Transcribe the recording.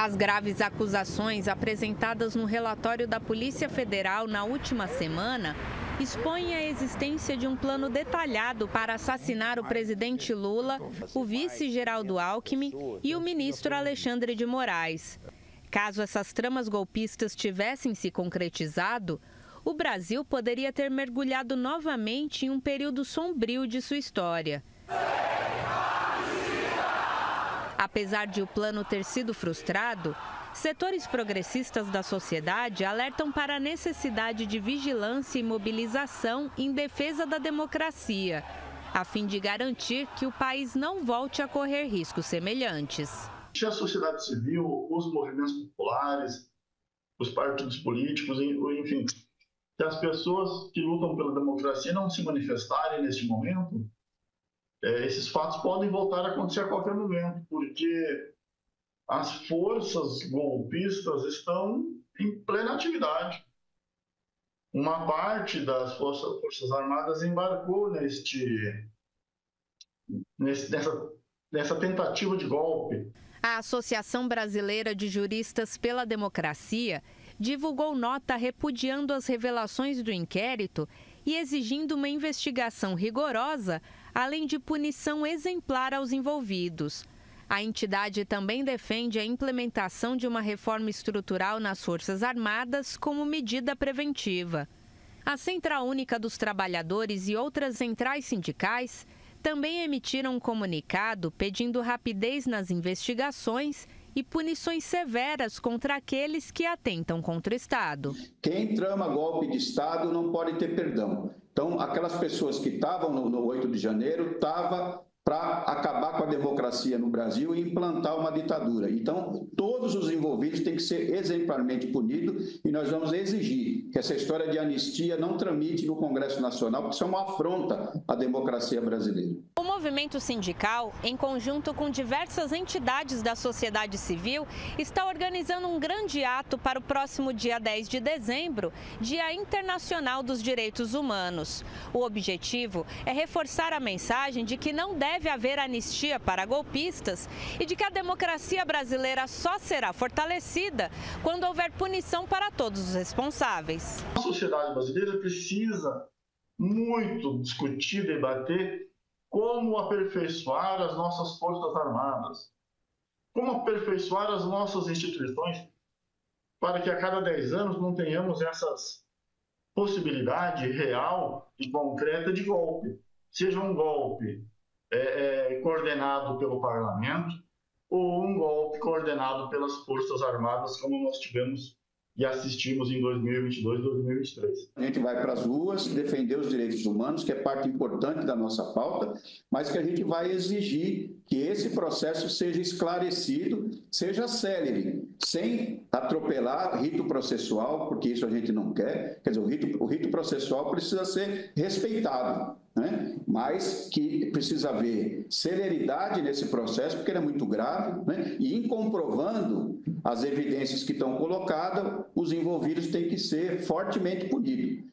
As graves acusações apresentadas no relatório da Polícia Federal na última semana expõem a existência de um plano detalhado para assassinar o presidente Lula, o vice Geraldo Alckmin e o ministro Alexandre de Moraes. Caso essas tramas golpistas tivessem se concretizado, o Brasil poderia ter mergulhado novamente em um período sombrio de sua história. Apesar de o plano ter sido frustrado, setores progressistas da sociedade alertam para a necessidade de vigilância e mobilização em defesa da democracia, a fim de garantir que o país não volte a correr riscos semelhantes. Se a sociedade civil, os movimentos populares, os partidos políticos, enfim, se as pessoas que lutam pela democracia não se manifestarem neste momento, é, esses fatos podem voltar a acontecer a qualquer momento, porque as forças golpistas estão em plena atividade. Uma parte das forças, forças armadas embarcou neste, nesse, nessa, nessa tentativa de golpe. A Associação Brasileira de Juristas pela Democracia divulgou nota repudiando as revelações do inquérito e exigindo uma investigação rigorosa além de punição exemplar aos envolvidos. A entidade também defende a implementação de uma reforma estrutural nas Forças Armadas como medida preventiva. A Central Única dos Trabalhadores e outras centrais sindicais também emitiram um comunicado pedindo rapidez nas investigações e punições severas contra aqueles que atentam contra o Estado. Quem trama golpe de Estado não pode ter perdão. Então, aquelas pessoas que estavam no, no 8 de janeiro estavam para acabar com a democracia no Brasil e implantar uma ditadura. Então, todos os envolvidos têm que ser exemplarmente punidos e nós vamos exigir que essa história de anistia não tramite no Congresso Nacional, porque isso é uma afronta à democracia brasileira. O movimento sindical, em conjunto com diversas entidades da sociedade civil, está organizando um grande ato para o próximo dia 10 de dezembro, Dia Internacional dos Direitos Humanos. O objetivo é reforçar a mensagem de que não deve haver anistia para golpistas e de que a democracia brasileira só será fortalecida quando houver punição para todos os responsáveis. A sociedade brasileira precisa muito discutir, debater como aperfeiçoar as nossas Forças Armadas, como aperfeiçoar as nossas instituições para que a cada 10 anos não tenhamos essas possibilidade real e concreta de golpe. Seja um golpe é, é, coordenado pelo parlamento ou um golpe coordenado pelas Forças Armadas, como nós tivemos e assistimos em 2022 e 2023. A gente vai para as ruas defender os direitos humanos, que é parte importante da nossa pauta, mas que a gente vai exigir que esse processo seja esclarecido, seja célere, sem atropelar rito processual, porque isso a gente não quer. Quer dizer, o rito, o rito processual precisa ser respeitado né? mas que precisa haver celeridade nesse processo, porque ele é muito grave, né? e em comprovando as evidências que estão colocadas, os envolvidos têm que ser fortemente punidos.